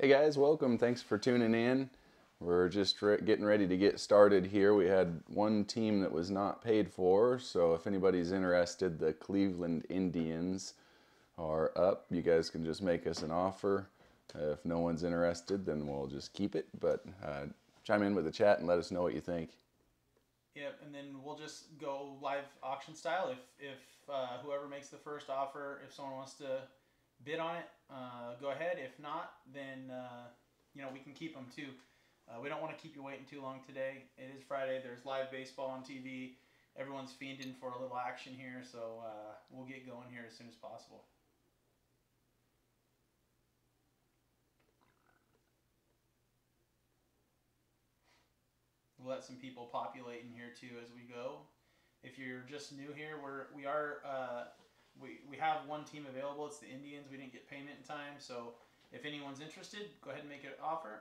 Hey guys, welcome. Thanks for tuning in. We're just re- getting ready to get started here. We had one team that was not paid for, so if anybody's interested, the Cleveland Indians are up. You guys can just make us an offer. Uh, if no one's interested, then we'll just keep it. But uh, chime in with the chat and let us know what you think. Yep, and then we'll just go live auction style. If if uh, whoever makes the first offer, if someone wants to bid on it, uh, go ahead. If not, then uh, you know we can keep them too. Uh, we don't want to keep you waiting too long today. It is Friday. There's live baseball on TV. Everyone's fiending for a little action here, so uh, we'll get going here as soon as possible. We'll let some people populate in here too as we go. If you're just new here, we're we are uh, we we have one team available. It's the Indians. We didn't get payment in time, so if anyone's interested, go ahead and make an offer.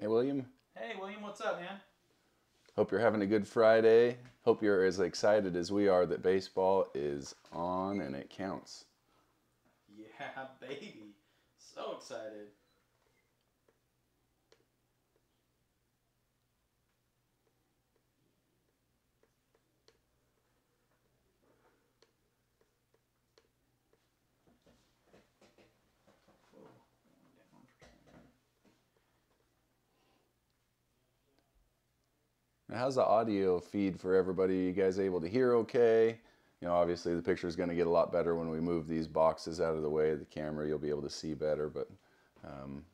Hey, William. Hey, William, what's up, man? Hope you're having a good Friday. Hope you're as excited as we are that baseball is on and it counts. Yeah, baby. So excited. How's the audio feed for everybody? You guys able to hear okay? You know, obviously the picture is going to get a lot better when we move these boxes out of the way of the camera. You'll be able to see better, but um,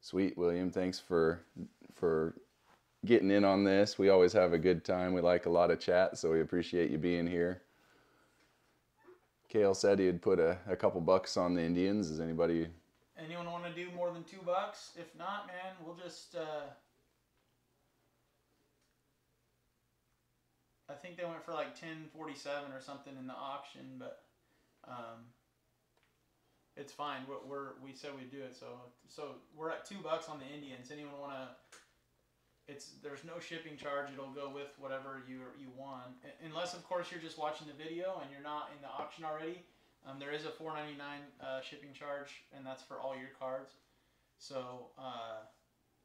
sweet, William. Thanks for for getting in on this. We always have a good time. We like a lot of chat, so we appreciate you being here. Kale said he'd put a, a couple bucks on the Indians. Is anybody Anyone want to do more than two bucks? If not, man, we'll just. Uh, I think they went for like ten forty seven or something in the auction, but um, it's fine. We're, we're we said we'd do it, so so we're at two bucks on the Indians. Anyone want to? It's there's no shipping charge. It'll go with whatever you you want, unless of course you're just watching the video and you're not in the auction already. Um, there is a $4.99 uh, shipping charge, and that's for all your cards. So, uh,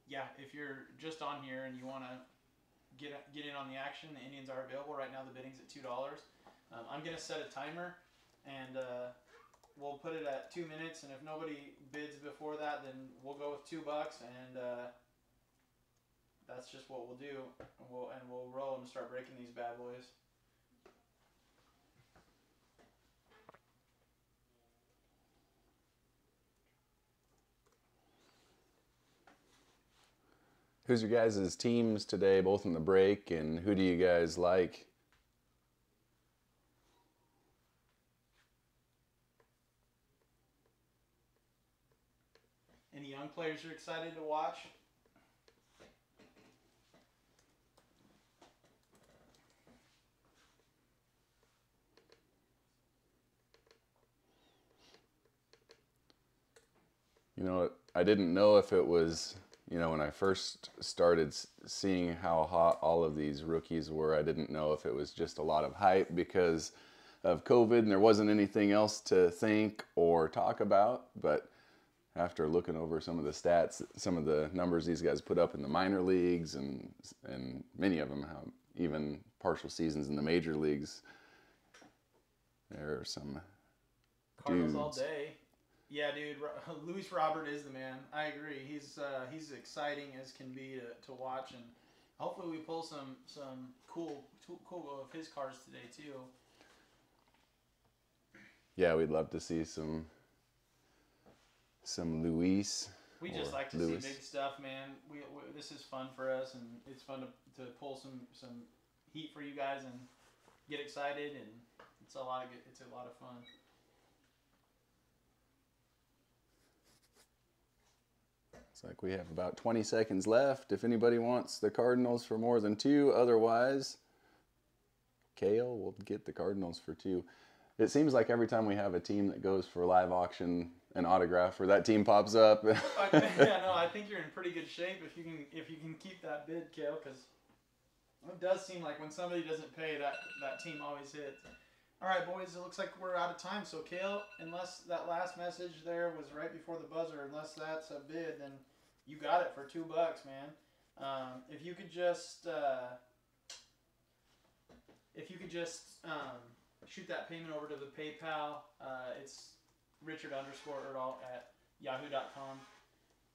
yeah, if you're just on here and you want to get get in on the action, the Indians are available right now. The bidding's at two dollars. Um, I'm gonna set a timer, and uh, we'll put it at two minutes. And if nobody bids before that, then we'll go with two bucks, and uh, that's just what we'll do. And we'll and we'll roll and start breaking these bad boys. Who's your guys' teams today, both in the break, and who do you guys like? Any young players you're excited to watch? You know, I didn't know if it was, you know, when I first started seeing how hot all of these rookies were, I didn't know if it was just a lot of hype because of COVID and there wasn't anything else to think or talk about. But after looking over some of the stats, some of the numbers these guys put up in the minor leagues and and many of them have even partial seasons in the major leagues, there are some Cardinals all dudes. day. Yeah, dude. Luis Robert is the man. I agree. He's uh, he's exciting as can be to, to watch, and hopefully we pull some some cool cool of his cards today too. Yeah, we'd love to see some some Luis. We just like to Lewis. see big stuff, man. We, we this is fun for us, and it's fun to, to pull some some heat for you guys and get excited, and it's a lot of it's a lot of fun. Looks like we have about 20 seconds left. If anybody wants the Cardinals for more than two, otherwise, Kale will get the Cardinals for two. It seems like every time we have a team that goes for live auction an autograph, or that team pops up. I, yeah, no, I think you're in pretty good shape if you can if you can keep that bid, Kale, because it does seem like when somebody doesn't pay, that that team always hits. All right, boys, it looks like we're out of time. So, Kale, unless that last message there was right before the buzzer, unless that's a bid, then you got it for two bucks, man. Um, if you could just, uh, if you could just um, shoot that payment over to the PayPal, uh, it's Richard underscore Erdahl at yahoo.com,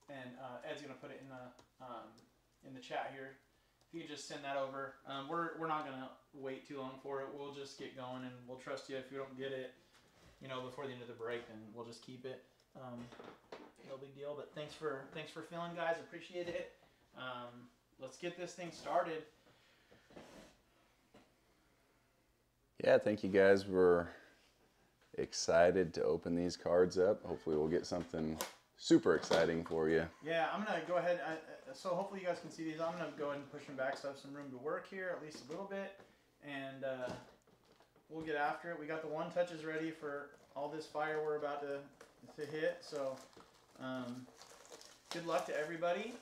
and uh, Ed's gonna put it in the um, in the chat here. If you could just send that over, um, we're we're not gonna wait too long for it. We'll just get going, and we'll trust you. If you don't get it, you know, before the end of the break, then we'll just keep it. No big deal. But thanks for thanks for filling, guys. Appreciate it. Um, let's get this thing started. Yeah, thank you guys. We're excited to open these cards up. Hopefully, we'll get something super exciting for you. Yeah, I'm gonna go ahead. I, so hopefully you guys can see these. I'm gonna go ahead and push them back so I have some room to work here, at least a little bit, and uh, we'll get after it. We got the one touches ready for all this fire we're about to to hit. So um, good luck to everybody.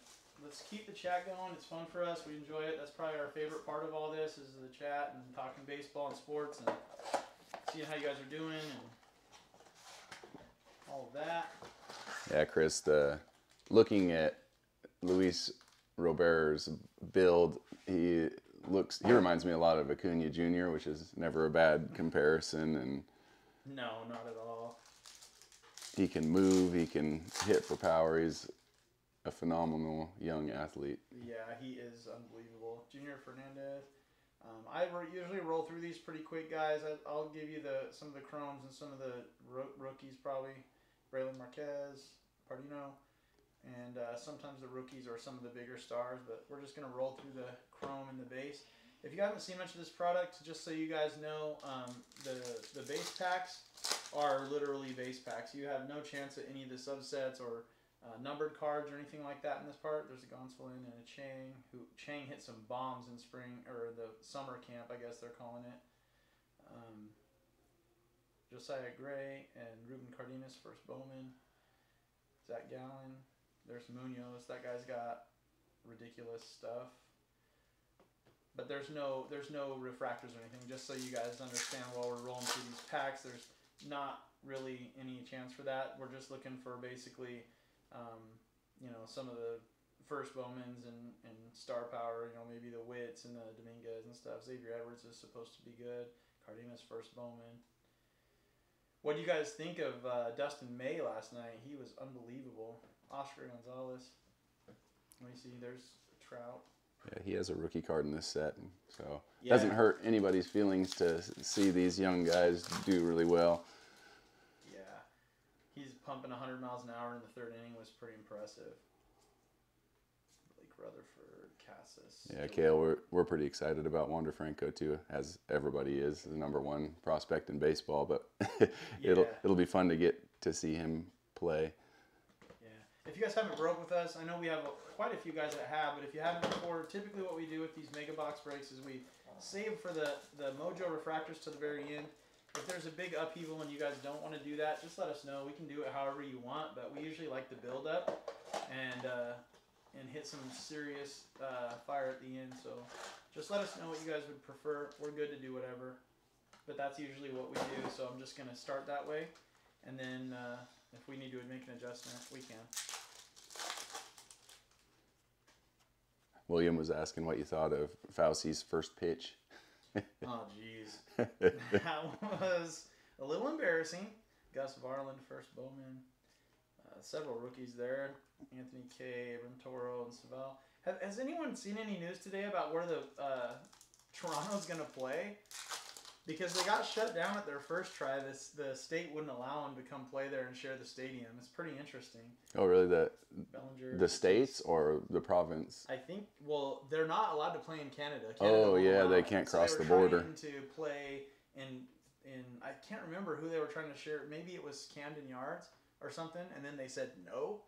Let's keep the chat going. It's fun for us. We enjoy it. That's probably our favorite part of all this is the chat and talking baseball and sports and seeing how you guys are doing and all of that. Yeah, Chris, the looking at Luis Robert's build, he looks he reminds me a lot of Acuna Jr., which is never a bad comparison and No, not at all. He can move, he can hit for power. He's a phenomenal young athlete. Yeah, he is unbelievable. Junior Fernandez. Um, I usually roll through these pretty quick, guys. I, I'll give you the some of the chromes and some of the ro- rookies probably. Brailyn Marquez, Pardinho, and uh, sometimes the rookies are some of the bigger stars. But we're just gonna roll through the chrome and the base. If you haven't seen much of this product, just so you guys know, um, the the base packs are literally base packs. You have no chance at any of the subsets or uh, numbered cards or anything like that in this part. There's a Gonsolin and a Chang. Who Chang hit some bombs in spring or the summer camp, I guess they're calling it. Um, Josiah Gray and Ruben Cardenas, first Bowman. Zac Gallen. There's Munoz. That guy's got ridiculous stuff. But there's no there's no refractors or anything. Just so you guys understand, while we're rolling through these packs, there's not really any chance for that. We're just looking for basically um, you know, some of the first Bowmans and, and star power, you know, maybe the Witts and the Dominguez and stuff. Xavier Edwards is supposed to be good. Cardenas first Bowman. What do you guys think of uh, Dustin May last night? He was unbelievable. Oscar Gonzalez. Let me see. There's Trout. Yeah, he has a rookie card in this set, so Yeah. doesn't hurt anybody's feelings to see these young guys do really well. Pumping 100 miles an hour in the third inning was pretty impressive. Blake Rutherford, Cassis. Yeah, Kale, we're, we're pretty excited about Wander Franco too, as everybody is, the number one prospect in baseball. But it'll Yeah. it'll be fun to get to see him play. Yeah. If you guys haven't broke with us, I know we have a, quite a few guys that have, but if you haven't before, typically what we do with these mega box breaks is we save for the, the Mojo refractors to the very end. If there's a big upheaval and you guys don't want to do that, just let us know. We can do it however you want, but we usually like to build up and uh, and hit some serious uh, fire at the end. So just let us know what you guys would prefer. We're good to do whatever, but that's usually what we do. So I'm just gonna start that way, and then uh, if we need to make an adjustment, we can. William was asking what you thought of Fauci's first pitch. Oh, jeez. that was a little embarrassing. Gus Varland, first Bowman. Uh, several rookies there. Anthony Kay, Abram Toro, and Savell. Have, has anyone seen any news today about where the uh, Toronto's going to play? Because they got shut down at their first try. This the state wouldn't allow them to come play there and share the stadium. It's pretty interesting. Oh, really? The Bellinger. the states or the province? I think. Well, they're not allowed to play in Canada. Oh, Canada Oh, yeah, they can't So cross were the border. trying To play in in I can't remember who they were trying to share. Maybe it was Camden Yards or something, and then they said no.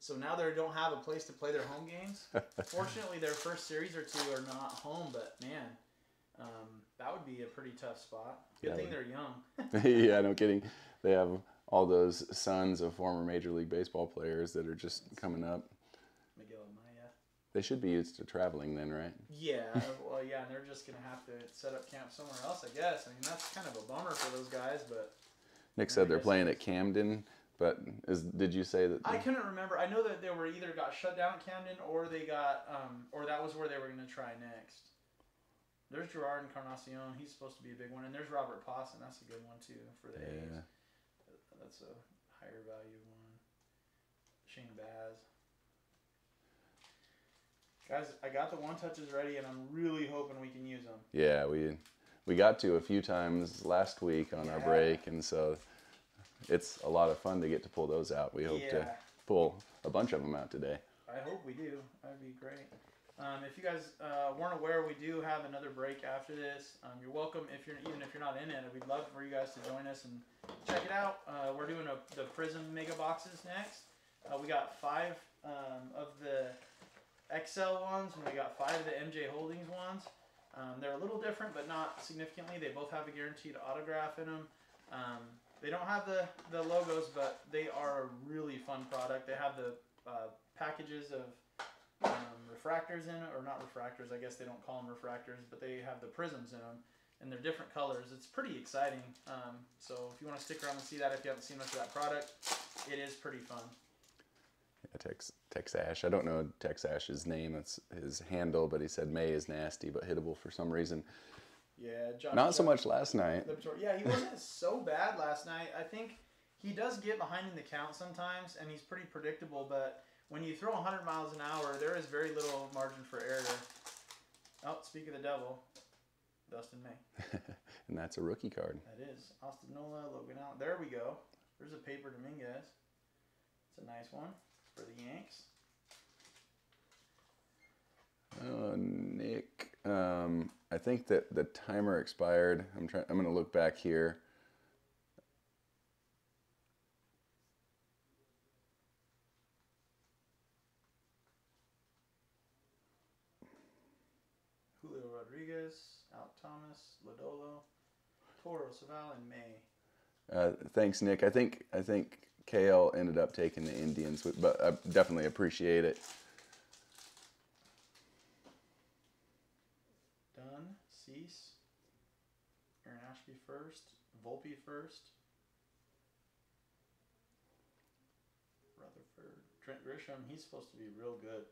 So now they don't have a place to play their home games. Fortunately, their first series or two are not home, but man, Um, that would be a pretty tough spot. Good thing would- they're young. yeah, no kidding. They have all those sons of former Major League Baseball players that are just coming up. Miguel Amaya. They should be used to traveling then, right? Yeah, well, yeah, and they're just gonna have to set up camp somewhere else, I guess. I mean, that's kind of a bummer for those guys, but Nick said they're playing at Camden, but is did you say that? I couldn't remember. I know that they were either got shut down at Camden or they got, um, or that was where they were gonna try next. There's Jerar Encarnacion. He's supposed to be a big one, and there's Robert Puason. That's a good one too for the A's. That's a higher value one. Shane Baz. Guys, I got the one touches ready, and I'm really hoping we can use them. yeah, we we got to a few times last week on our break, and so it's a lot of fun to get to pull those out. We hope to pull a bunch of them out today. I hope we do. That'd be great. Um, if you guys uh, weren't aware, we do have another break after this. Um, you're welcome if you're even if you're not in it. We'd love for you guys to join us and check it out. Uh, we're doing a, the Prizm Mega Boxes next. Uh, we got five um, of the XL ones, and we got five of the MJ Holdings ones. Um, they're a little different, but not significantly. They both have a guaranteed autograph in them. Um, they don't have the, the logos, but they are a really fun product. They have the uh, packages of um, refractors in it, or not refractors. I guess they don't call them refractors, but they have the prisms in them, and they're different colors. It's pretty exciting. Um, so if you want to stick around and see that, if you haven't seen much of that product, it is pretty fun. Yeah, Tex Tex Ash. I don't know Tex Ash's name. That's his handle, but he said May is nasty but hittable for some reason. Yeah, John. Not so much last night. Yeah, he wasn't so bad last night. I think he does get behind in the count sometimes, and he's pretty predictable. But when you throw 100 miles an hour, there is very little margin for error. Oh, speak of the devil, Dustin May. and that's a rookie card. That is Austin Nola, Logan Allen. There we go. There's a paper Dominguez. It's a nice one for the Yanks. Oh, Nick. Um, I think that the timer expired. I'm trying. I'm gonna look back here. Julio Rodriguez, Alek Thomas, Lodolo, And May. Uh, thanks, Nick. I think I think KL ended up taking the Indians, but I definitely appreciate it. Dunn, Cease, Aaron Ashby first, Volpe first, Rutherford, Trent Grisham. He's supposed to be real good.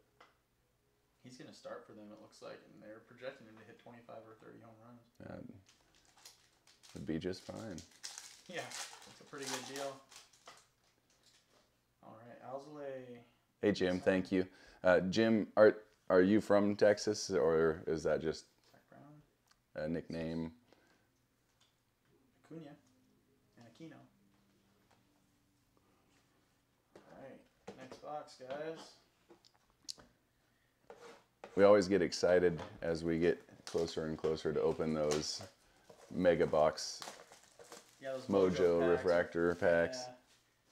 He's going to start for them, it looks like, and they're projecting him to hit 25 or 30 home runs. Uh, be just fine. Yeah, that's a pretty good deal. All right, Alzolay. Hey, Jim. Thank you. Uh, Jim, are are you from Texas, or is that just a nickname? Acuna, and Aquino. All right, next box, guys. We always get excited as we get closer and closer to open those mega box Yeah, those Mojo packs. refractor packs. Yeah,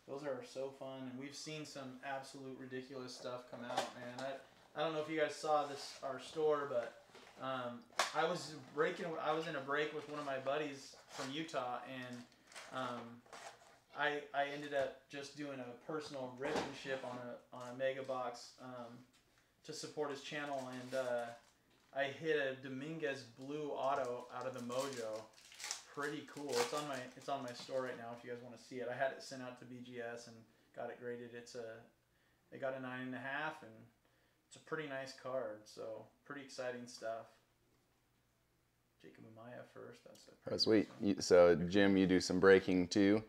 those are so fun, and we've seen some absolute ridiculous stuff come out, man. I, I don't know if you guys saw this our store, but um, I was breaking. I was in a break with one of my buddies from Utah, and um, I I ended up just doing a personal rip and ship on a on a mega box um, to support his channel, and uh, I hit a Dominguez blue auto out of the Mojo pretty cool. It's on my it's on my store right now if you guys want to see it. I had it sent out to BGS and got it graded. It's a they got a nine and a half and it's a pretty nice card. So pretty exciting stuff. Jacob Amaya first. That's a Oh, sweet. nice one. You- So, Jim, you do some breaking too.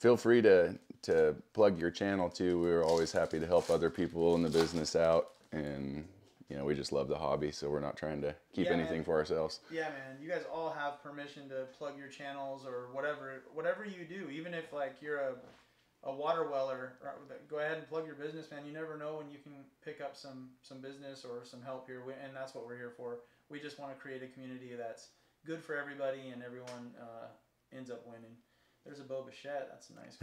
Feel free to to plug your channel too. We're always happy to help other people in the business out, and you know we just love the hobby, so we're not trying to keep Yeah, anything man. for ourselves. Yeah, man. You guys all have permission to plug your channels or whatever whatever you do. Even if like you're a a water weller, go ahead and plug your business, man. You never know when you can pick up some some business or some help here, and that's what we're here for. We just want to create a community that's good for everybody and everyone uh, ends up winning. There's a Bo Bichette. That's a nice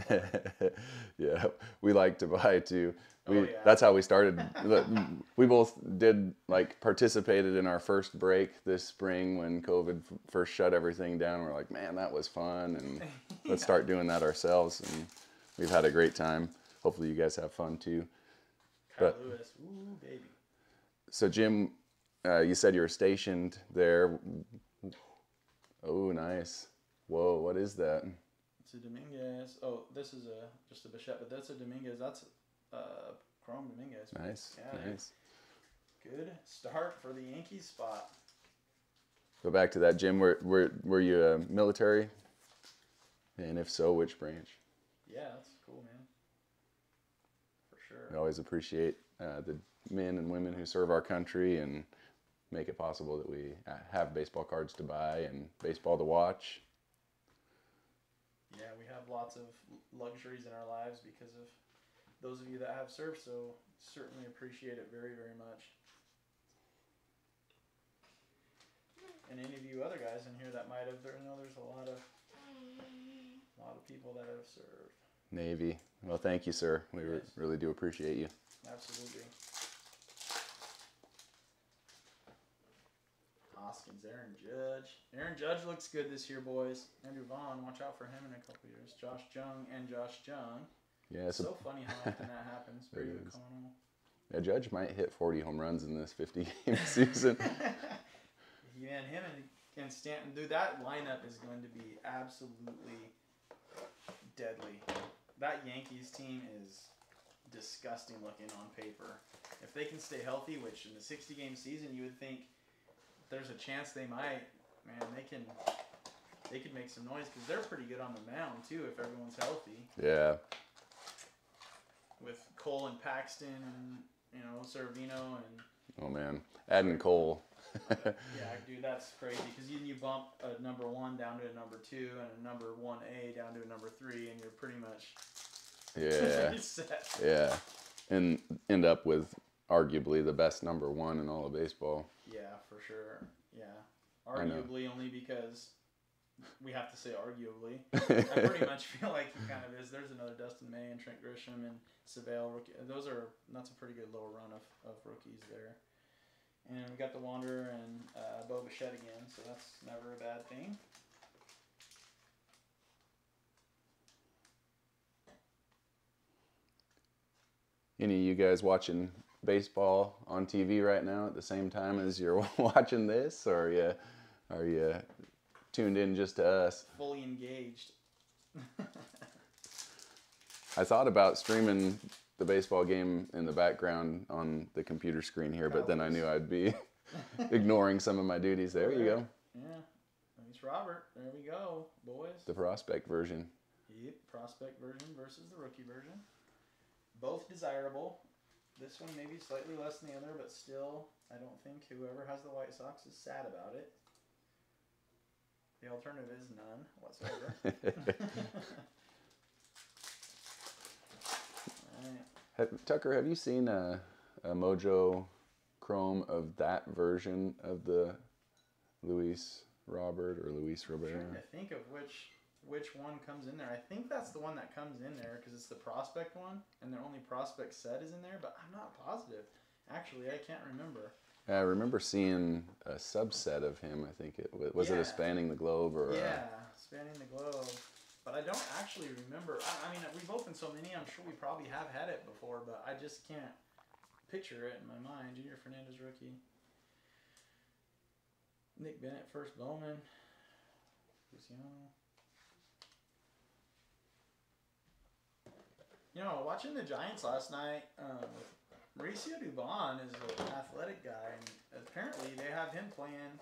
card. yeah, we like to buy too. We, Oh, yeah. That's how we started. We both did like participated in our first break this spring when COVID first shut everything down. We're like, man, that was fun, and let's start doing that ourselves. And we've had a great time. Hopefully, you guys have fun too. Kyle But- Lewis. Ooh, baby. So, Jim, uh, you said you were stationed there. Oh, nice. Whoa, what is that? It's a Dominguez. Oh, this is a just a Bichette, but that's a Dominguez. That's uh, Chrome Dominguez. Nice, Yeah, nice. Good start for the Yankees spot. Go back to that, Jim. Were were were you uh, military? And if so, which branch? Yeah, that's cool, man. For sure. We always appreciate uh, the men and women who serve our country and make it possible that we uh, have baseball cards to buy and baseball to watch. Yeah, we have lots of luxuries in our lives because of those of you that have served. So certainly appreciate it very, very much. And any of you other guys in here that might have, there, you know, there's a lot of, a lot of people that have served. Navy. Well, thank you, sir. We Yes. really do appreciate you. Absolutely. Hoskins, Aaron Judge. Aaron Judge looks good this year, boys. Andrew Vaughn, watch out for him in a couple years. Josh Jung and Josh Jung. Yeah, It's so so funny how often that happens. There Very it is. O'Connell. a judge might hit 40 home runs in this 50 game season. Man, him and, and Stanton, dude, that lineup is going to be absolutely deadly. That Yankees team is disgusting looking on paper. If they can stay healthy, which in the 60 game season you would think there's a chance they might, man, they can they could make some noise because they're pretty good on the mound too if everyone's healthy. Yeah, with Cole and Paxton and you know Severino and oh man, adding Cole. Yeah, dude, that's crazy because you you bump a number one down to a number two and a number one A down to a number three, and you're pretty much yeah, yeah, and end up with arguably the best number one in all of baseball. Yeah, for sure. Yeah, arguably only because we have to say arguably. I pretty much feel like he kind of is. There's another Dustin May and Trent Grisham and Savale rookie. Those are that's a pretty good little run of, of rookies there. And we got the Wanderer and uh, Bo Bichette again, so that's never a bad thing. Any of you guys watching baseball on TV right now at the same time as you're watching this, or are you, are you tuned in just to us? Fully engaged. I thought about streaming the baseball game in the background on the computer screen here, but then I knew I'd be ignoring some of my duties. There you go, Yeah, thanks, Robert. There we go, boys. the prospect version. Yep, prospect version versus the rookie version. Both desirable. This one maybe slightly less than the other, but still, I don't think whoever has the White Sox is sad about it. The alternative is none whatsoever. Have- Tucker, have you seen a, a Mojo Chrome of that version of the Luis Robert or Luis I'm trying to think of which which one comes in there. I think that's the one that comes in there because it's the prospect one, and their only prospect set is in there. But I'm not positive. Actually, I can't remember. I remember seeing a subset of him. I think it was, was it a spanning the globe or? a- Yeah, spanning the globe. But I don't actually remember. I, I mean, we've opened so many. I'm sure we probably have had it before, but I just can't picture it in my mind. Junior Fernandez rookie. Nick Bennett first Bowman. Luciano. You know, watching the Giants last night, um, Mauricio Dubon is an athletic guy, and apparently they have him playing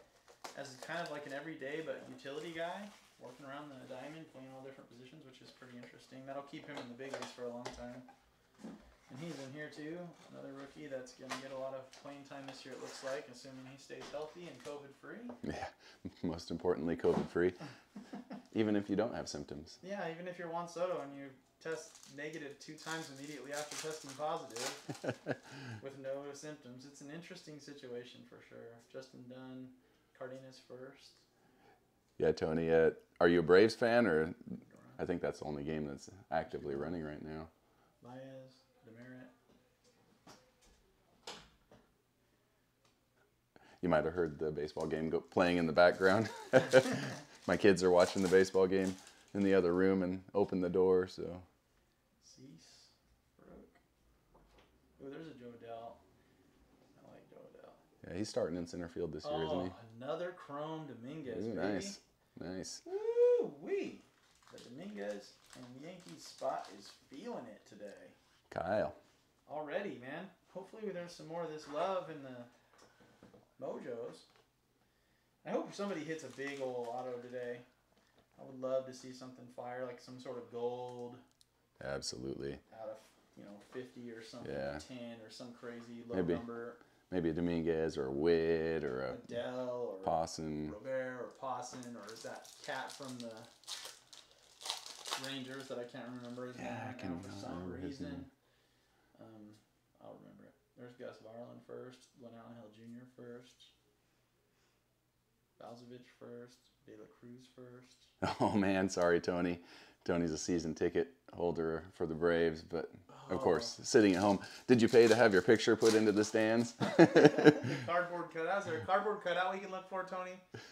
as kind of like an everyday but utility guy, working around the diamond, playing all different positions, which is pretty interesting. That'll keep him in the big leagues for a long time. And he's in here too, another rookie that's going to get a lot of playing time this year, it looks like, assuming he stays healthy and COVID free. Yeah. Most importantly, COVID free. Even if you don't have symptoms. Yeah, even if you're Juan Soto and you test negative two times immediately after testing positive with no symptoms, it's an interesting situation for sure. Justin Dunn, Cardenas first. Yeah, Tony. Uh, are you a Braves fan or I think that's the only game that's actively running right now. Baez, Demerit. You might have heard the baseball game go, playing in the background. My kids are watching the baseball game in the other room and open the door, so Cease. Brooke. Oh, there's a Jo Adell. I like Jo Adell. yeah, he's starting in center field this year, Oh, isn't he? Oh, another Chrome Dominguez. Ooh, baby. nice, nice. Woo wee. The Dominguez and Yankees spot is feeling it today. Kyle. Already, man. Hopefully there's some more of this love in the mojos. I hope somebody hits a big old auto today. I would love to see something fire, like some sort of gold Absolutely. out of you know 50 or something, Yeah. 10 or some crazy low Maybe. number. Maybe a Dominguez or a Witt or a Adell or Puason. Robert or Puason or is that cat from the Rangers that I can't remember his Yeah, name I right can for some reason. Um, I'll remember it. There's Gus Varland first, Glenn Allen Hill Jr. first, Balzovich first, De La Cruz first. Oh man, sorry, Tony. Tony's a season ticket holder for the Braves, but of course, sitting at home. Did you pay to have your picture put into the stands? cardboard cutout. Is there a cardboard cutout we can look for, Tony?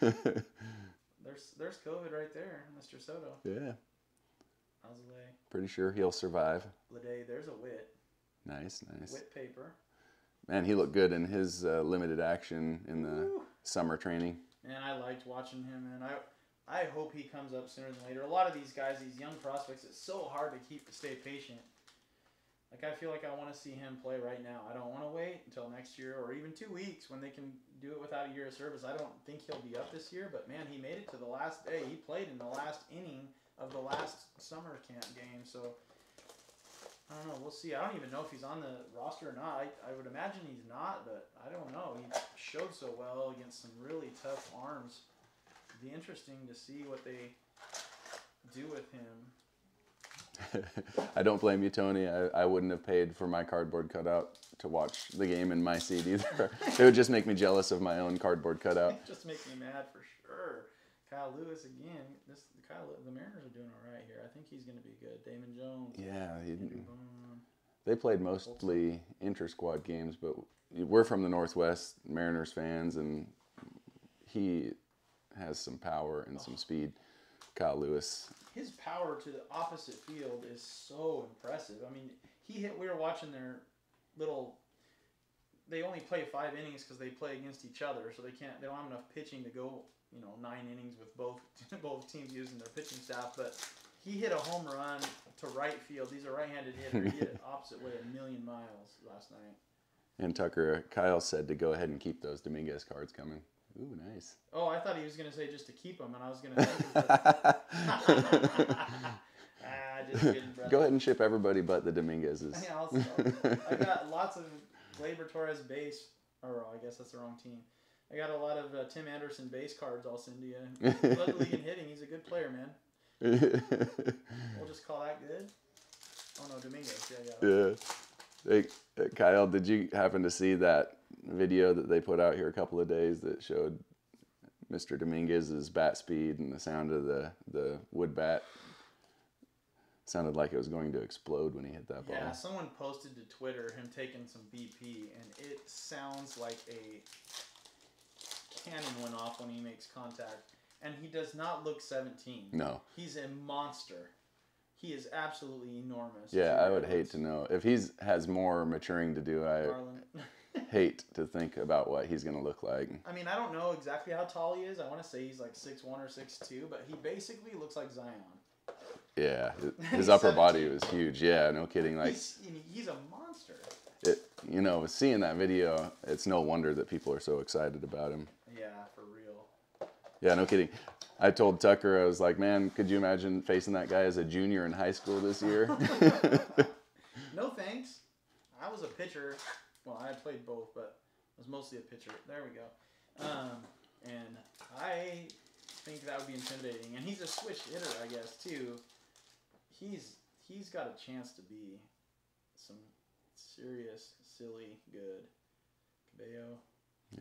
There's there's COVID right there, Mr. Soto. yeah, Alzolay, pretty sure he'll survive. Lede. There's a Witt. Nice, nice. Witt paper. Man, he looked good in his uh, limited action in the Woo. summer training. Man, I liked watching him, and I I hope he comes up sooner than later. A lot of these guys, these young prospects, it's so hard to keep to stay patient. Like I feel like I want to see him play right now. I don't want to wait until next year or even two weeks when they can do it without a year of service. I don't think he'll be up this year, but man, he made it to the last day. He played in the last inning of the last summer camp game, so. I don't know. We'll see. I don't even know if he's on the roster or not. I, I would imagine he's not, but I don't know. He showed so well against some really tough arms. It'd be interesting to see what they do with him. I don't blame you, Tony. I, I wouldn't have paid for my cardboard cutout to watch the game in my seat either. it would just make me jealous of my own cardboard cutout. It just make me mad for sure. Kyle Lewis again. This Kyle, the Mariners are doing all right here. I think he's going to be good. Damon Jones. Yeah, he, they played mostly inter squad games, but we're from the Northwest, Mariners fans, and he has some power and some oh. speed. Kyle Lewis. His power to the opposite field is so impressive. I mean, he hit. We were watching their little. They only play five innings because they play against each other, so they can't. They don't have enough pitching to go. You know, nine innings with both both teams using their pitching staff. But he hit a home run to right field. He's a right-handed hitter. He hit it opposite way a million miles last night. And Tucker, Kyle said to go ahead and keep those Dominguez cards coming. Ooh, nice. Oh, I thought he was gonna say just to keep them, and I was gonna. Thank him for- ah, brother. Go ahead and ship everybody but the Dominguez's. Yeah, I'll, I'll, got lots of Gleyber Torres base, or I guess that's the wrong team. I got a lot of uh, Tim Anderson base cards I'll send to you. Led league in hitting. He's a good player, man. We'll just call that good. Oh no, Dominguez. Yeah, yeah. yeah. Hey, uh, Kyle, did you happen to see that video that they put out here a couple of days that showed Mr. Dominguez's bat speed and the sound of the, the wood bat? Sounded like it was going to explode when he hit that ball. Yeah, someone posted to Twitter him taking some BP, and it sounds like a cannon went off when he makes contact. And he does not look 17. No. He's a monster. He is absolutely enormous. Yeah, I would hate to know if he's has more maturing to do. I hate to think about what he's going to look like. I mean, I don't know exactly how tall he is. I want to say he's like six one or six two, but he basically looks like Zion. Yeah, his- upper body 17. was huge. Yeah, no kidding. Like he's he's a monster. it, you know, seeing that video, it's no wonder that people are so excited about him. Yeah. Yeah, no kidding. I told Tucker, I was like, man, could you imagine facing that guy as a junior in high school this year? No thanks. I was a pitcher. Well, I played both, but I was mostly a pitcher. There we go. Um, and I think that would be intimidating. And he's a switch hitter, I guess, too. He's he's got a chance to be some serious, silly good. Cabello.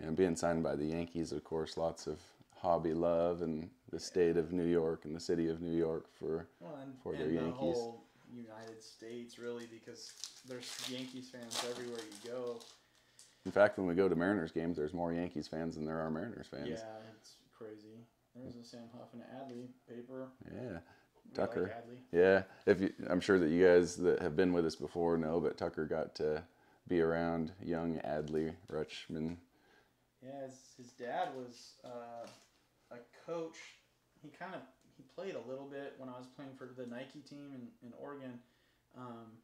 and being signed by the Yankees, of course, lots of hobby love and the state of New York and the city of New York for Well, and, for their the Yankees. whole United States, really, because there's Yankees fans everywhere you go. In fact, when we go to Mariners games, there's more Yankees fans than there are Mariners fans. Yeah, it's crazy. There's a Sam Huff and Adley paper. Yeah. Tucker. Like. Yeah, if you, I'm sure that you guys that have been with us before know, but Tucker got to be around young Adley Rutschman. Yeah, his, his dad was uh, a coach. He kind of he played a little bit when I was playing for the Nike team in, in Oregon. Um,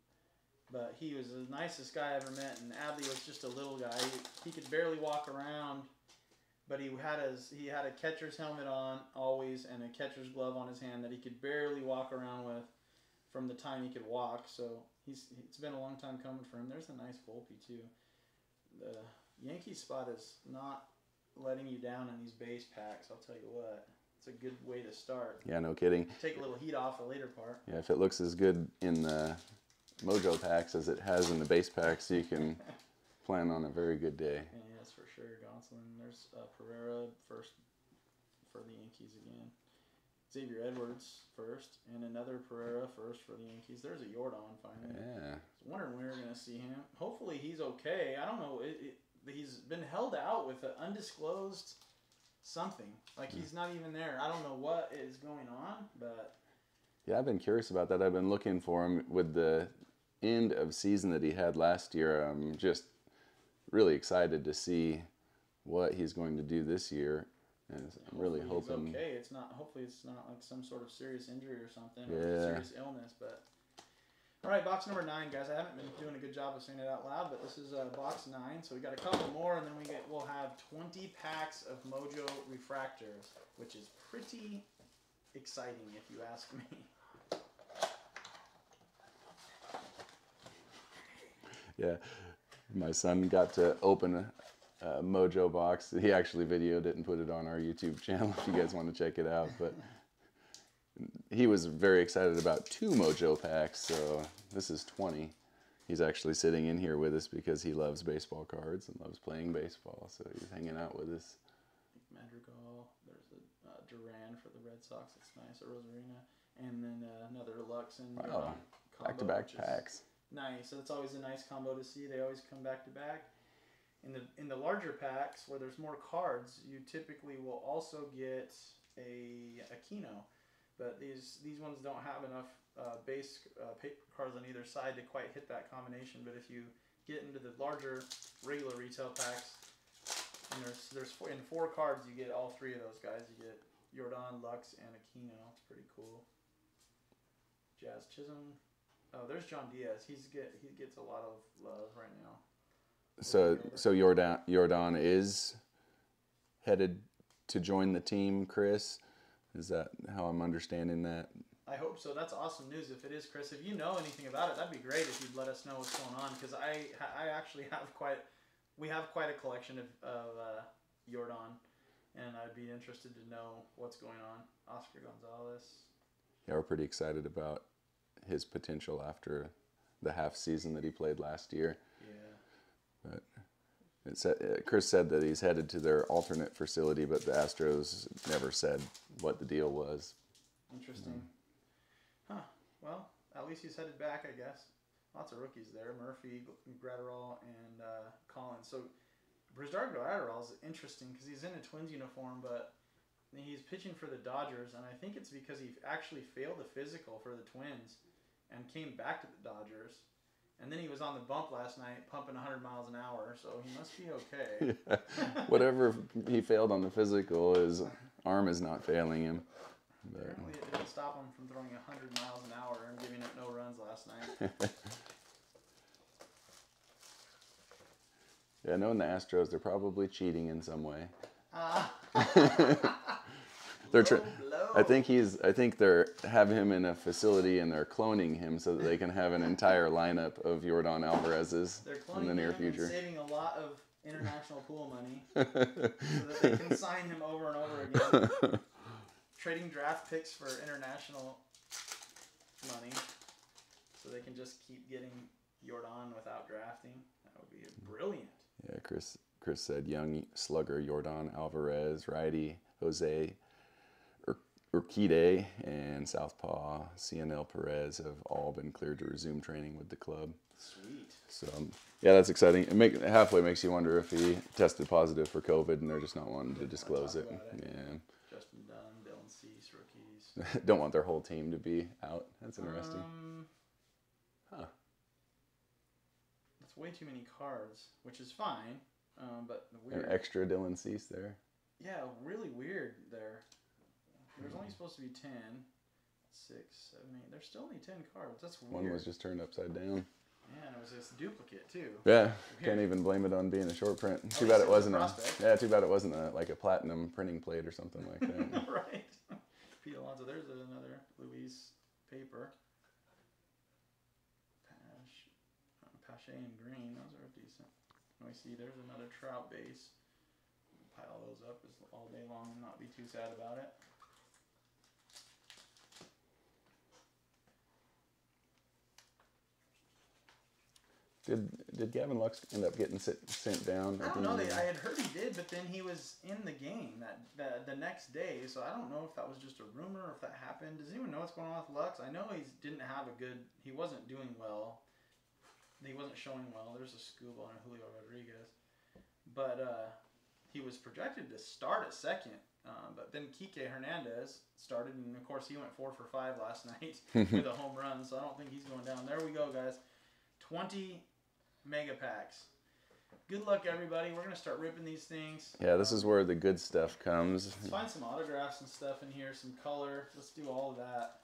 but he was the nicest guy I ever met, and Adley was just a little guy. He, he could barely walk around, but he had his he had a catcher's helmet on always and a catcher's glove on his hand that he could barely walk around with from the time he could walk. So he's it's been a long time coming for him. There's a nice Volpe too. The Yankee spot is not letting you down in these base packs. I'll tell you what, it's a good way to start. Yeah, no kidding. Take a little heat off the later part. Yeah, if it looks as good in the Mojo packs as it has in the base packs, you can plan on a very good day. Yeah, yes, for sure. Gonsolin. There's uh, Pereira first for the Yankees again. Xavier Edwards first, and another Pereira first for the Yankees. There's a Yordan finally. Yeah. I was wondering when we were going to see him. Hopefully he's okay. I don't know. It, it, he's been held out with an undisclosed something. Like he's not even there. I don't know what is going on, but Yeah, I've been curious about that. I've been looking for him with the end of season that he had last year. I'm just really excited to see what he's going to do this year. And I'm really hoping. he's okay. It's not. Hopefully it's not like some sort of serious injury or something or Yeah. serious illness. But all right, box number nine, guys. I haven't been doing a good job of saying it out loud, but this is uh, box nine. So we got a couple more, and then we get we'll have 20 packs of Mojo refractors, which is pretty exciting if you ask me. Yeah, my son got to open a, a Mojo box. He actually videoed it and put it on our YouTube channel if you guys want to check it out. But he was very excited about two Mojo packs, so this is 20. He's actually sitting in here with us because he loves baseball cards and loves playing baseball, so he's hanging out with us. Madrigal. There's a uh, Duran for the Red Sox. It's nice. A Rosarina, and then uh, another Lux and Wow, Yordan back to back packs. Nice. So it's always a nice combo to see. They always come back to back. In the in the larger packs where there's more cards, you typically will also get a Aquino, but these these ones don't have enough uh, base uh, paper cards on either side to quite hit that combination. But if you get into the larger regular retail packs, and there's there's four, in four cards you get all three of those guys. You get Yordan, Lux, and Aquino. It's pretty cool. Jazz Chisholm. Oh, there's John Diaz. He's get he gets a lot of love right now. So, so Yordan, Yordan is headed to join the team, Chris. Is that how I'm understanding that? I hope so. That's awesome news. If it is Chris, if you know anything about it, that'd be great. If you'd let us know what's going on, because I I actually have quite we have quite a collection of of uh, Yordan, and I'd be interested to know what's going on. Oscar Gonzalez. Yeah, we're pretty excited about his potential after the half season that he played last year. Yeah. Said, uh, Chris said that he's headed to their alternate facility, but the Astros never said what the deal was. Interesting. Huh. Well, at least he's headed back, I guess. Lots of rookies there: Murphy, Graterol, and uh, Collins. So, Brusdar Graterol is interesting because he's in a Twins uniform, but he's pitching for the Dodgers, and I think it's because he actually failed the physical for the Twins and came back to the Dodgers. And then he was on the bump last night, pumping 100 miles an hour, so he must be okay. yeah. Whatever he failed on the physical, his arm is not failing him. But, Apparently, it didn't stop him from throwing 100 miles an hour and giving up no runs last night. yeah, knowing the Astros, they're probably cheating in some way. Ah. They're tr- I think he's. I think they're have him in a facility and they're cloning him so that they can have an entire lineup of Yordan Alvarez's in the near future. saving a lot of international pool money so that they can sign him over and over again. Trading draft picks for international money so they can just keep getting Yordan without drafting. That would be brilliant. Yeah, Chris. Chris said young slugger Yordan Alvarez, righty. Jose Urquidy and Southpaw Cionel Perez have all been cleared to resume training with the club. Sweet. So um, yeah, that's exciting. It make halfway makes you wonder if he tested positive for COVID and they're just not wanting to disclose it. it. Yeah, Justin Dunn, Dylan Cease, rookies. don't want their whole team to be out. That's interesting. Um, Huh. That's way too many cards, which is fine. Um, but the An extra Dylan Cease there. Yeah, really weird there. There's only supposed to be 10. Six, seven, eight. There's still only 10 cards. That's weird. One was just turned upside down. Yeah, and it was this duplicate, too. Yeah, can't even blame it on being a short print. Oh, too bad it it was a wasn't a. Yeah, too bad it wasn't a like a platinum printing plate or something like that. right. Pete Alonso. There's another Luis paper. Pash, Pache and green. Those are decent. And we see there's another trout base. Pile those up all day long and not be too sad about it. Did did Gavin Lux end up getting sit, sent down? I don't know. They, I had heard he did, but then he was in the game that the, the next day. So I don't know if that was just a rumor or if that happened. Does anyone know what's going on with Lux? I know he didn't have a good. He wasn't doing well. He wasn't showing well. There's a Scuba on Julio Rodriguez, but uh, he was projected to start at second. Uh, but then Kike Hernandez started, and of course he went four for five last night with a home run. So I don't think he's going down. There we go, guys. Twenty mega packs. Good luck, everybody. We're gonna start ripping these things. yeah, this is where the good stuff comes. Let's find some autographs and stuff in here, some color. Let's do all of that.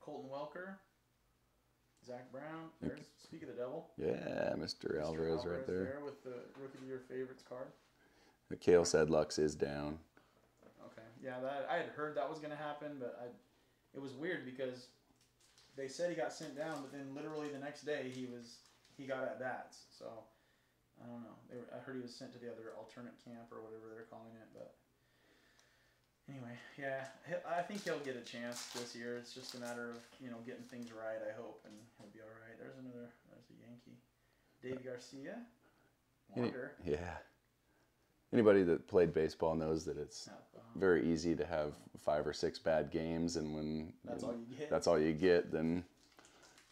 Colton Welker, Zach Brown. There's speak of the devil. Yeah, Mr. Mr. Alvarez right there. with the rookie of your favorites card. Kale said Lux is down. Okay. Yeah, that I had heard that was gonna happen, but I, it was weird because they said he got sent down, but then literally the next day he was he got at bats. So I don't know. They were, I heard he was sent to the other alternate camp or whatever they're calling it, but. Anyway, yeah, I think he'll get a chance this year. It's just a matter of you know getting things right. I hope, and he'll be all right. There's another. There's a Yankee, Deivi Garcia. Wander. yeah. Anybody that played baseball knows that it's very easy to have five or six bad games, and when That's all you get. that's all you get, then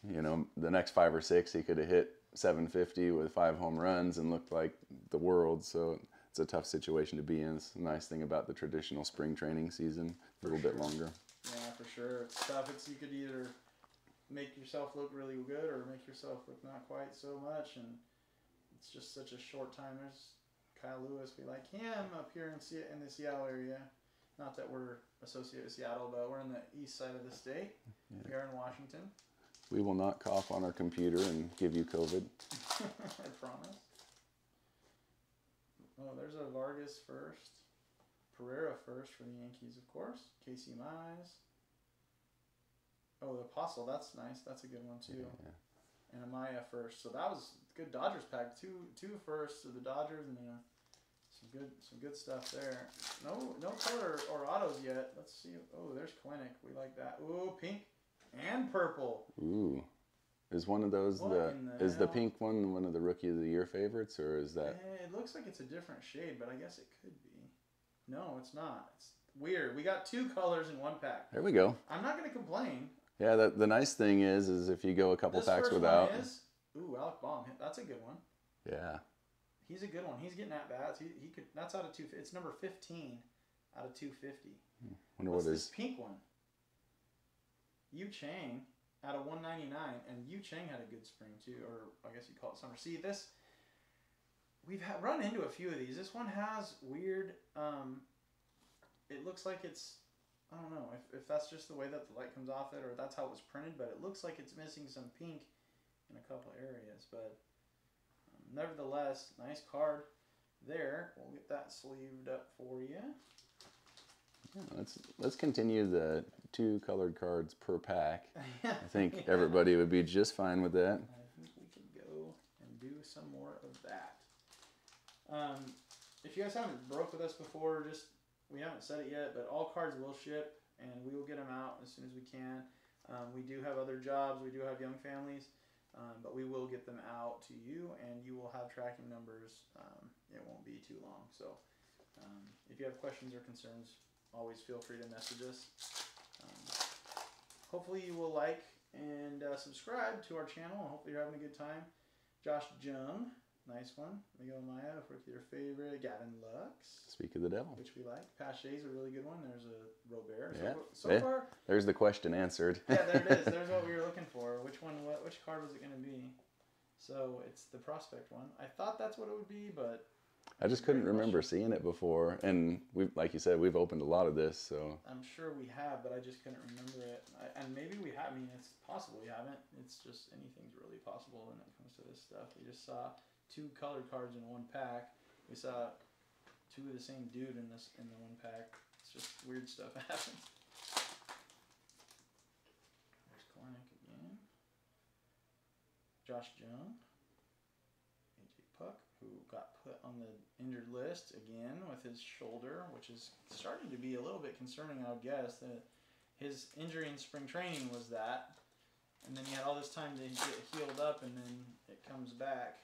you know the next five or six he could have hit 750 with five home runs and looked like the world. So it's a tough situation to be in. It's the nice thing about the traditional spring training season, a little bit longer. Yeah, for sure. It's tough. It's you could either make yourself look really good or make yourself look not quite so much, and it's just such a short time. There's Kyle Lewis. We like him up here in Se- in the Seattle area. Not that we're associated with Seattle, but we're in the east side of the state. We are in Washington. We will not cough on our computer and give you COVID. I promise. Oh, there's a Vargas first. Pereira first for the Yankees, of course. Casey Mize. Oh, the Apostel, that's nice. That's a good one too. Yeah. And Amaya first. So that was good Dodgers pack. Two two firsts to the Dodgers and then good some good stuff there. No no color or autos yet. Let's see. Oh, there's Kelenic. We like that. Ooh, pink and purple. Ooh. Is one of those What the the is the pink one one of the rookie of the year favorites or is that Eh, it looks like it's a different shade, but I guess it could be. No, it's not. It's weird. We got two colors in one pack. there we go. I'm not gonna complain. Yeah, the, the nice thing is is if you go a couple this packs first without one is ooh Alec Bohm. That's a good one. Yeah. He's a good one. He's getting at bats. He, he could. That's out of two. It's number fifteen out of two fifty. Wonder What's what this is pink one? Yu Chang out of one ninety nine, and Yu Chang had a good spring too, or I guess you call it summer. See this? We've had, run into a few of these. This one has weird. Um, it looks like it's. I don't know if, if that's just the way that the light comes off it, or that's how it was printed. But it looks like it's missing some pink in a couple areas. But nevertheless, nice card there. We'll get that sleeved up for you. yeah, let's let's continue the two colored cards per pack. I think everybody would be just fine with that. I think we could go and do some more of that. Um, if you guys haven't broke with us before, just we haven't said it yet, but all cards will ship, and we will get them out as soon as we can. Um, we do have other jobs. We do have young families Um, but we will get them out to you, and you will have tracking numbers. Um, it won't be too long. So, um, if you have questions or concerns, always feel free to message us. Um, hopefully, you will like and uh, subscribe to our channel. and Hopefully, you're having a good time. Josh Jung, nice one. Miguel Amaya, of course, your favorite. Gavin Lux, Speak of the devil. which we like. Pache's a really good one. There's a Robert. Yeah. So, so Yeah. far, There's the question answered. yeah, there it is. There's what we were looking for. Which one? What? Which card was it going to be? So it's the prospect one. I thought that's what it would be, but I just couldn't remember seeing it before, and we, like you said, we've opened a lot of this, so I'm sure we have. But I just couldn't remember it. I, and maybe we have. I mean, it's possible we haven't. It's just anything's really possible when it comes to this stuff. We just saw two colored cards in one pack. We saw two of the same dude in this in the one pack. It's just weird stuff happens. There's Kelenic again. Josh Jung. AJ Puk, who got put on the injured list again with his shoulder, which is starting to be a little bit concerning, I would guess. That his injury in spring training was that, and then he had all this time to get healed up, and then it comes back.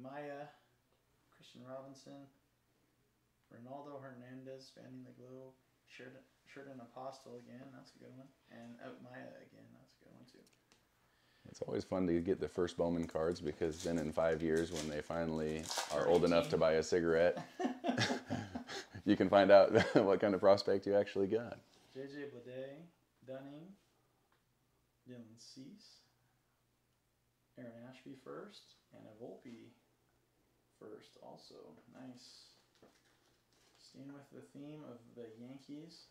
Maya, Kristian Robinson, Ronaldo Hernandez, spanning the globe, Sheridan, Sherten Apostel again, that's a good one, and uh, Maya again, that's a good one too. it's always fun to get the first Bowman cards because then in five years, when they finally are old enough to buy a cigarette, you can find out what kind of prospect you actually got. JJ Bleday, Dunning, Dylan Cease, Aaron Ashby first, and a Volpe first also. Nice. Staying with the theme of the Yankees.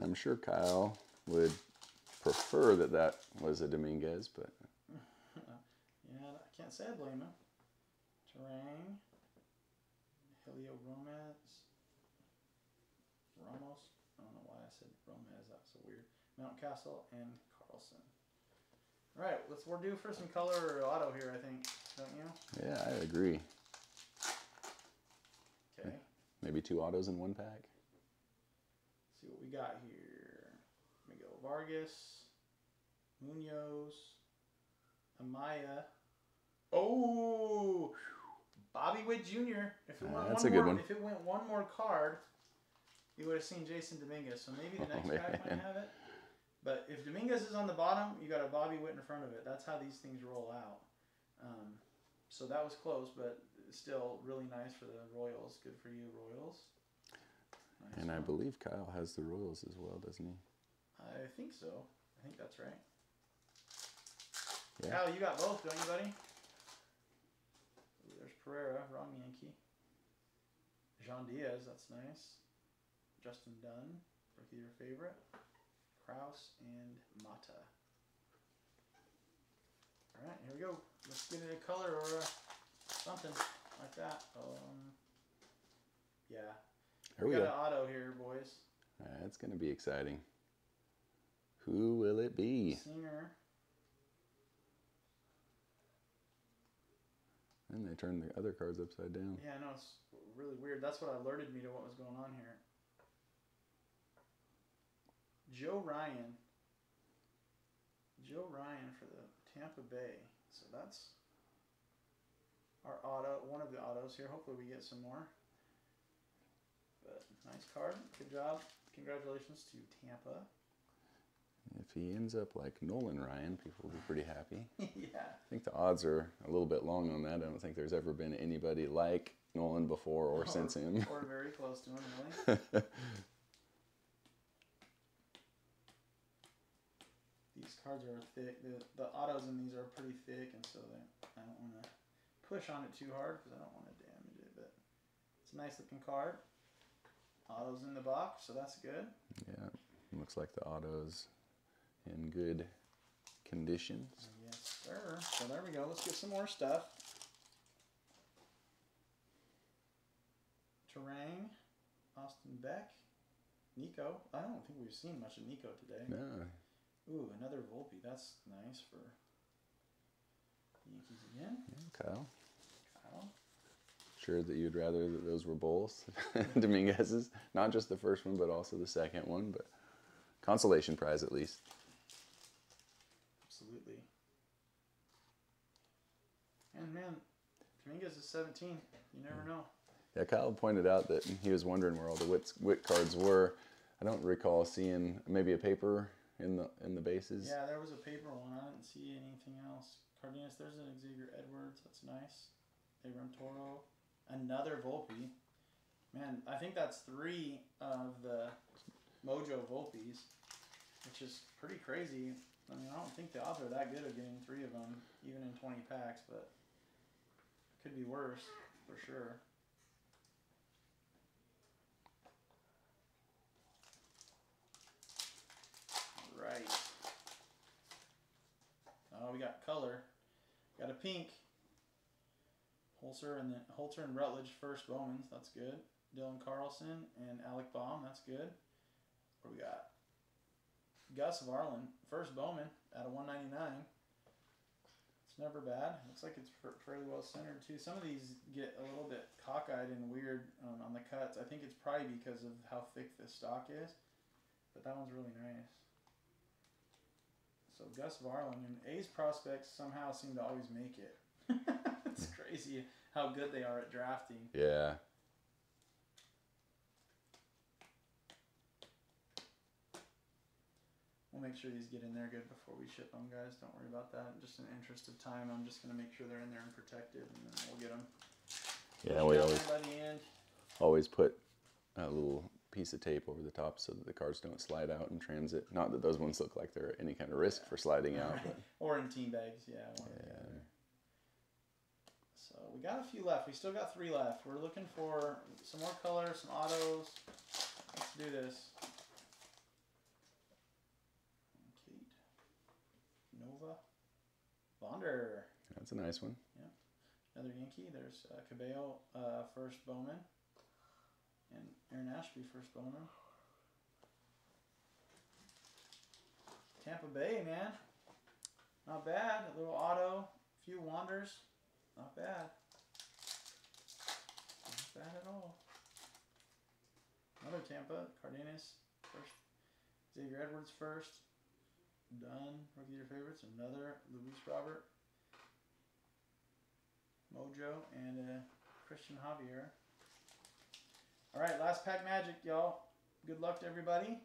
I'm sure Kyle would prefer that that was a Dominguez, but Yeah, I can't say I blame him. Turang, Helio Romance, Ramos. I don't know why I said Romez. That's so weird. Mountcastle and Carlson. All right, let's we're due for some color auto here. I think, don't you? yeah, I agree. Okay. Maybe two autos in one pack. see what we got here. Miguel Vargas, Munoz, Amaya. Oh, Bobby Witt Jr. If it Uh, went that's one a good more, one. if it went one more card, you would have seen Jasson Dominguez. So maybe the Oh, next pack might have it. But if Dominguez is on the bottom, you got a Bobby Witt in front of it. That's how these things roll out. Um, so that was close, but still really nice for the Royals. Good for you, Royals. Nice And I believe Kyle has the Royals as well, doesn't he? I think so. I think that's right. Yeah. Kyle, you got both, don't you, buddy? Ooh, there's Pereira, wrong Yankee. Jean Diaz, that's nice. Justin Dunn, rookie your favorite. Kraus and Mata. All right, here we go. Let's get it a color or a something like that. Um, yeah, Here we got go. an auto here, boys. That's going to be exciting. Who will it be? Singer. And they turned the other cards upside down. Yeah, I know it's really weird. That's what alerted me to what was going on here. Joe Ryan. Joe Ryan for the Tampa Bay. So that's our auto, one of the autos here. Hopefully we get some more. But nice card. Good job. Congratulations to Tampa. If he ends up like Nolan Ryan, people will be pretty happy. yeah. I think the odds are a little bit long on that. I don't think there's ever been anybody like Nolan before or since him. Or very close to him, really. these cards are thick. The, the autos in these are pretty thick, and so they, I don't want to push on it too hard because I don't want to damage it. But it's a nice looking card. Autos in the box, so that's good. yeah, looks like the auto's in good conditions. Yes, sir. So there we go. Let's get some more stuff. Turang, Austin Beck, Nico. I don't think we've seen much of Nico today. No, Ooh, another Volpe. That's nice for Yankees again. yeah, Kyle. Kyle. Sure that you'd rather that those were both Dominguez's, not just the first one, but also the second one. But consolation prize at least. Absolutely. And man, Dominguez is 17. You never know. Yeah, Kyle pointed out that he was wondering where all the Witt, Witt cards were. I don't recall seeing maybe a paper in the in the bases. Yeah, there was a paper one. I didn't see anything else. Cardenas, there's an Xavier Edwards. That's nice. Abram Toro. Another Volpe. Man, I think that's three of the Mojo Volpes, which is pretty crazy. I mean, I don't think the odds are that good of getting three of them, even in 20 packs, but could be worse for sure. Right. Oh, we got color. Got a pink. Holzer and the Holzer and Rutledge first Bowmans. That's good. Dylan Carlson and Alec Bohm. That's good. What we got? Gus Varland, first Bowman at a 199. It's never bad. Looks like it's fairly well centered too. Some of these get a little bit cockeyed and weird um, on the cuts. I think it's probably because of how thick the stock is, but that one's really nice. So Gus Varland and A's prospects somehow seem to always make it. it's crazy how good they are at drafting. Yeah. We'll make sure these get in there good before we ship them, guys. Don't worry about that. Just in the interest of time, I'm just gonna make sure they're in there and protected, and then we'll get them. Yeah, we always the always put a little piece of tape over the top so that the cards don't slide out in transit. Not that those ones look like they're any kind of risk for sliding out. But Or in team bags, yeah. one or the Yeah. So we got a few left. We still got three left. We're looking for some more color, some autos. Let's do this. Kate. Nova. Bonder. that's a nice one. Yeah. Another Yankee. There's uh, Cabello, uh, first Bowman. Aaron Ashby, first Bowman. Tampa Bay, man. Not bad. A little auto, a few wanders. Not bad. Not bad at all. Another Tampa, Cardenas, first. Xavier Edwards, first. Done. Rookie your favorites. Another Luis Robert. Mojo and uh, Cristian Javier. All right, last pack magic, y'all. Good luck to everybody.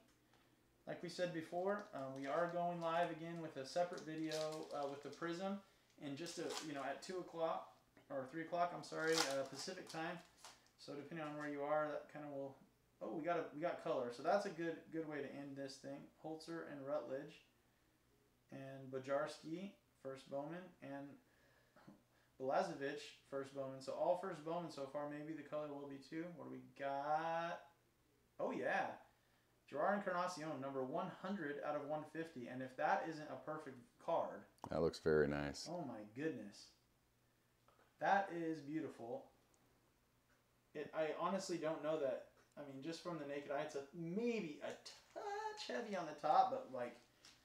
Like we said before, uh, we are going live again with a separate video uh, with the Prizm and just a you know at two o'clock or three o'clock. I'm sorry, uh, Pacific time. So depending on where you are, that kind of will. Oh, we got a we got color, so that's a good good way to end this thing. Holzer and Rutledge, and Bajarski first Bowman, and Blazovic, first Bowman. So all first Bowman so far. Maybe the color will be two. What do we got? Oh yeah, Jerar Encarnacion, number 100 out of 150. And if that isn't a perfect card, That looks very nice. oh my goodness, that is beautiful. It, I honestly don't know that. I mean, just from the naked eye, it's a maybe a touch heavy on the top, but like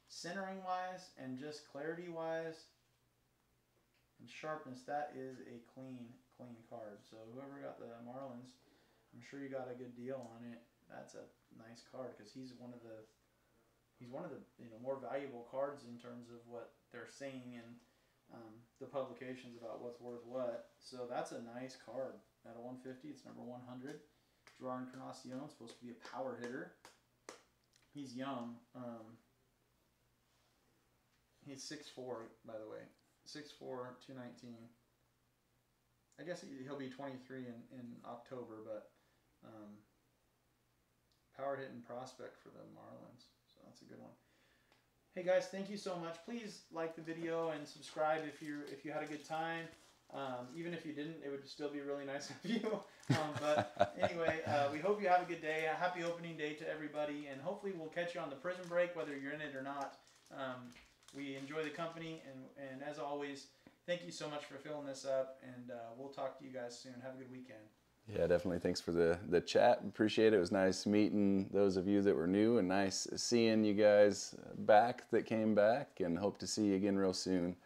centering wise and just clarity wise sharpness, that is a clean, clean card. So whoever got the Marlins, I'm sure you got a good deal on it. That's a nice card because he's one of the he's one of the you know more valuable cards in terms of what they're saying and um, the publications about what's worth what. So that's a nice card at a 150. It's number 100. Jerar Encarnacion supposed to be a power hitter. He's young. Um, he's 6'4", by the way. 6'4", 219. I guess he, he'll be 23 in, in October, but um, power hitting prospect for the Marlins. So that's a good one. Hey guys, thank you so much. Please like the video and subscribe if you if you had a good time. Um, even if you didn't, it would still be really nice of you. Um, but anyway, uh, we hope you have a good day. A happy opening day to everybody, and hopefully we'll catch you on the Prizm break, whether you're in it or not. Um, we enjoy the company, and and as always, thank you so much for filling this up, and uh, we'll talk to you guys soon. Have a good weekend. Yeah, definitely. Thanks for the the chat. Appreciate it. It was nice meeting those of you that were new, and nice seeing you guys back that came back, and hope to see you again real soon.